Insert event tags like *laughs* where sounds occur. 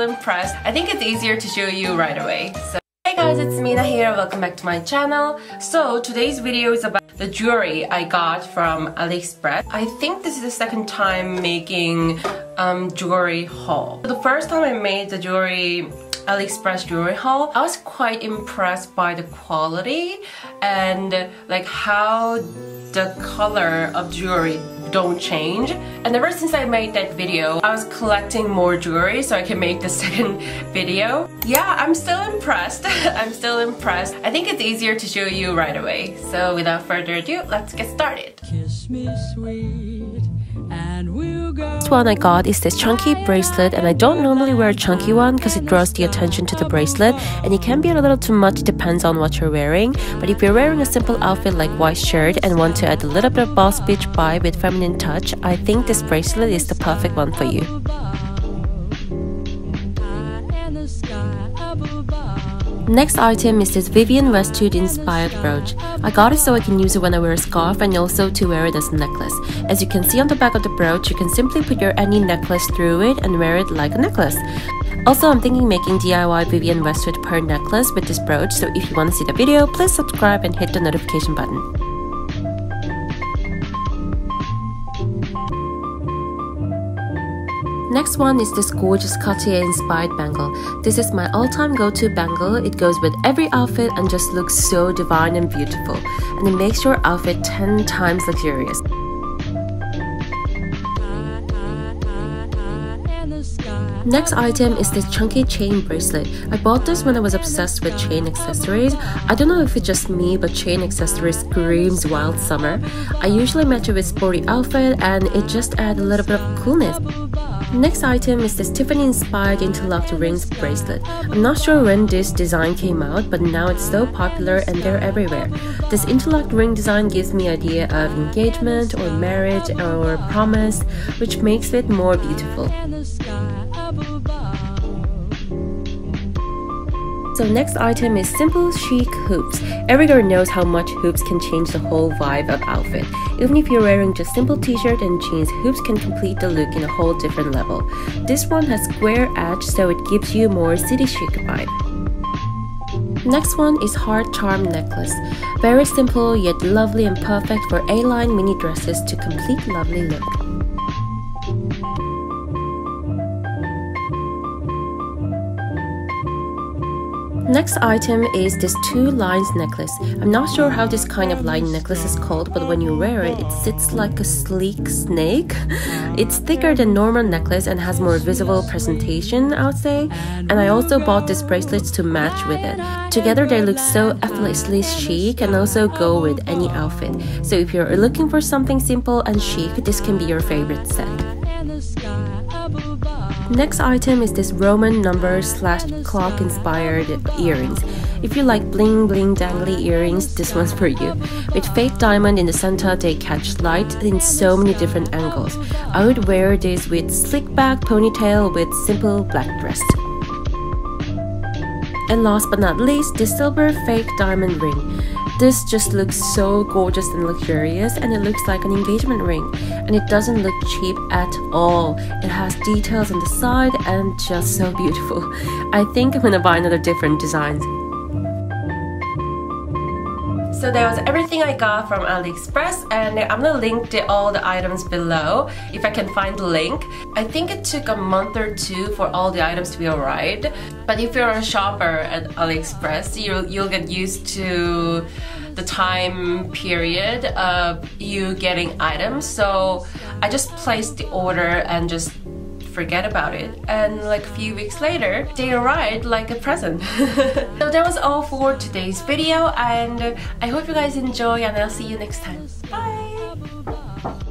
impressed. I think it's easier to show you right away. So Hey guys, it's Mina here. Welcome back to my channel. So today's video is about the jewelry I got from AliExpress. I think this is the second time making um, jewelry haul. The first time I made the jewelry AliExpress jewelry haul, I was quite impressed by the quality and like how the color of jewelry don't change. And ever since I made that video, I was collecting more jewelry so I can make the *laughs* second video. Yeah, I'm still impressed. *laughs* I'm still impressed. I think it's easier to show you right away. So without further ado, let's get started. Kiss me sweet and we'll Next one I got is this chunky bracelet and I don't normally wear a chunky one because it draws the attention to the bracelet and it can be a little too much it depends on what you're wearing but if you're wearing a simple outfit like white shirt and want to add a little bit of boss bitch vibe with feminine touch I think this bracelet is the perfect one for you. Next item is this Vivienne Westwood inspired brooch. I got it so I can use it when I wear a scarf and also to wear it as a necklace. As you can see on the back of the brooch, you can simply put your any necklace through it and wear it like a necklace. Also, I'm thinking making DIY Vivienne Westwood pearl necklace with this brooch, so if you want to see the video, please subscribe and hit the notification button. Next one is this gorgeous Cartier inspired bangle. This is my all-time go-to bangle. It goes with every outfit and just looks so divine and beautiful. And it makes your outfit 10 times luxurious. Next item is this chunky chain bracelet. I bought this when I was obsessed with chain accessories. I don't know if it's just me, but chain accessories screams wild summer. I usually match it with sporty outfit and it just adds a little bit of coolness. Next item is this Tiffany inspired interlocked rings bracelet. I'm not sure when this design came out, but now it's so popular and they're everywhere. This interlocked ring design gives me idea of engagement or marriage or promise, which makes it more beautiful. So next item is simple chic hoops. Every girl knows how much hoops can change the whole vibe of outfit. Even if you're wearing just simple t-shirt and jeans, hoops can complete the look in a whole different level. This one has square edge so it gives you more city chic vibe. Next one is heart charm necklace. Very simple yet lovely and perfect for A-line mini dresses to complete lovely look. Next item is this two lines necklace. I'm not sure how this kind of line necklace is called, but when you wear it, it sits like a sleek snake. Mm. It's thicker than normal necklace and has more visible presentation, I would say. And I also bought these bracelets to match with it. Together they look so effortlessly chic and also go with any outfit. So if you're looking for something simple and chic, this can be your favorite set. Next item is this Roman number slash clock inspired earrings. If you like bling bling dangly earrings, this one's for you. With fake diamond in the center, they catch light in so many different angles. I would wear this with slick back ponytail with simple black dress. And last but not least, the silver fake diamond ring. This just looks so gorgeous and luxurious and it looks like an engagement ring and it doesn't look cheap at all. It has details on the side and just so beautiful. *laughs* I think I'm gonna buy another different designs. So that was everything I got from AliExpress and I'm gonna link the, all the items below if I can find the link. I think it took a month or two for all the items to be arrived. But if you're a shopper at AliExpress, you'll, you'll get used to the time period of you getting items. So I just placed the order and just forget about it. And like a few weeks later they arrived like a present. *laughs* So that was all for today's video and I hope you guys enjoy and I'll see you next time. Bye